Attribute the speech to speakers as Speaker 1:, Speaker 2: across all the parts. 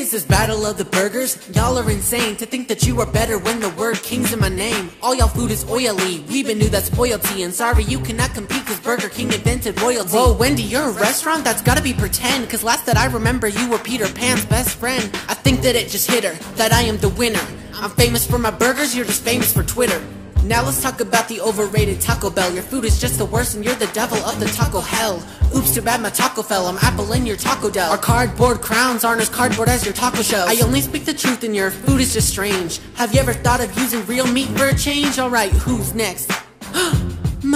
Speaker 1: is this battle of the burgers? Y'all are insane to think that you are better when the word king's in my name. All y'all food is oily, we been knew that's loyalty. And sorry, you cannot compete cause Burger King invented royalty. Whoa, Wendy, you're a restaurant? That's gotta be pretend. Cause last that I remember, you were Peter Pan's best friend. I think that it just hit her, that I am the winner. I'm famous for my burgers, you're just famous for Twitter. Now let's talk about the overrated Taco Bell. Your food is just the worst and you're the devil of the taco hell. Oops, too bad my taco fell. I'm Apple in your Taco Dell. Our cardboard crowns aren't as cardboard as your taco shells. I only speak the truth and your food is just strange. Have you ever thought of using real meat for a change? Alright, who's next? m,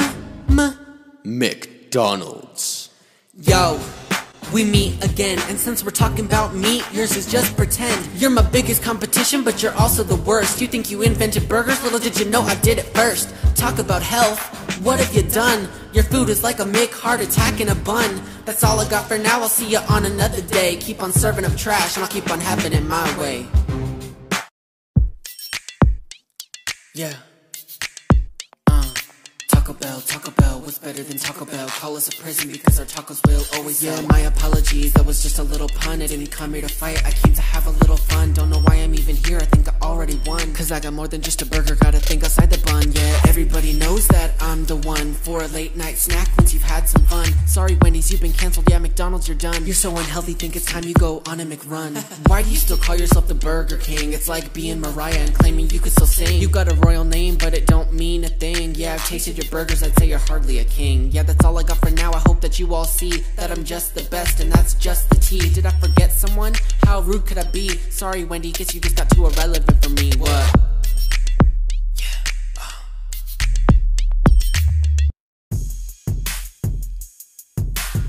Speaker 1: m,
Speaker 2: McDonald's.
Speaker 1: Yo, we meet again, and since we're talking about meat, yours is just pretend. You're my biggest competition, but you're also the worst. You think you invented burgers? Little did you know I did it first. Talk about health, what have you done? Your food is like a Mick heart attack in a bun. That's all I got for now, I'll see you on another day. Keep on serving up trash, and I'll keep on having it my way. Yeah. Taco Bell, Taco Bell, what's better than Taco Bell? Call us a prison because our tacos will always Yeah, my apologies, that was just a little pun. I didn't come here to fight, I came to have a little fun. Don't know why I'm even here, I think I already won. Cause I got more than just a burger, gotta think outside the bun. Yeah, everybody knows that I'm the one for a late night snack once you've had some fun. Sorry, Wendy's, you've been canceled. Yeah, McDonald's, you're done. You're so unhealthy, think it's time you go on a McRun. why do you still call yourself the Burger King? It's like being Mariah and claiming you could still sing. You got a royal name, but it don't mean a thing. Yeah, I've tasted your burgers, I'd say you're hardly a king. Yeah, that's all I got for now. I hope that you all see that I'm just the best, and that's just the tea. Did I forget someone? How rude could I be? Sorry, Wendy, guess you just got too irrelevant for me. What?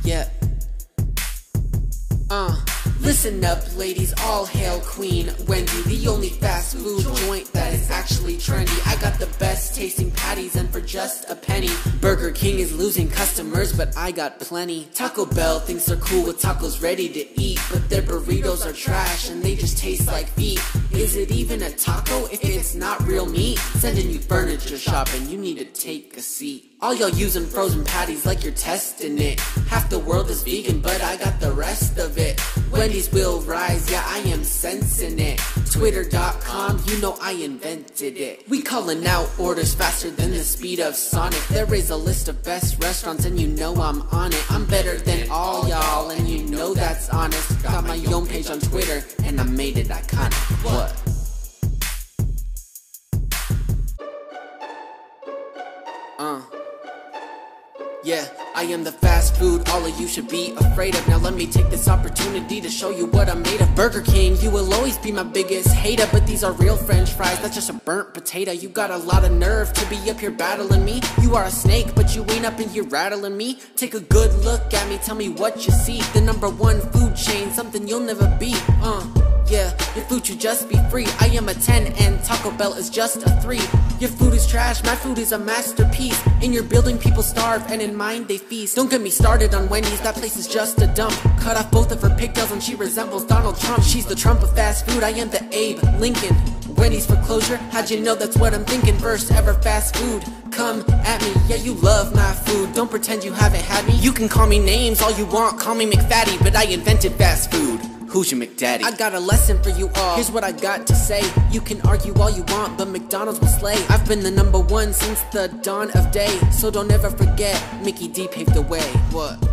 Speaker 1: Yeah. Uh, listen up, ladies, all hail Queen Wendy, the only fast food joint that is actually trendy. I just a penny, Burger King is losing customers, but I got plenty. Taco Bell thinks they're cool with tacos ready to eat, but their burritos are trash and they just taste like feet. Is it even a taco if it's not real meat? Sending you furniture shopping, you need to take a seat. All y'all using frozen patties like you're testing it. Half the world is vegan, but I got the rest of it. Wendy's will rise, yeah, I am sensing it. Twitter.com, you know I invented it. We calling out orders faster than the speed of Sonic. There is a list of best restaurants, and you know I'm on it. I'm better than all y'all, and you know that's honest. Got my own page on Twitter, and I made it iconic. What? Uh. Yeah, I am the fast food all of you should be afraid of. Now let me take this opportunity to show you what I'm made of. Burger King, you will always be my biggest hater, but these are real french fries, that's just a burnt potato. You got a lot of nerve to be up here battling me. You are a snake, but you ain't up in here rattling me. Take a good look at me, tell me what you see. The number one food chain, something you'll never beat. Uh. Yeah, your food should just be free. I am a 10 and Taco Bell is just a 3. Your food is trash, my food is a masterpiece. In your building, people starve, and in mine, they feast. Don't get me started on Wendy's, that place is just a dump. Cut off both of her pigtails, and she resembles Donald Trump. She's the Trump of fast food, I am the Abe Lincoln. Wendy's for closure, how'd you know that's what I'm thinking? First ever fast food. Come at me, yeah, you love my food. Don't pretend you haven't had me. You can call me names all you want, call me McFatty, but I invented fast food.
Speaker 2: Who's your McDaddy?
Speaker 1: I got a lesson for you all. Here's what I got to say. You can argue all you want, but McDonald's will slay. I've been the number one since the dawn of day. So don't ever forget, Mickey D paved the way. What?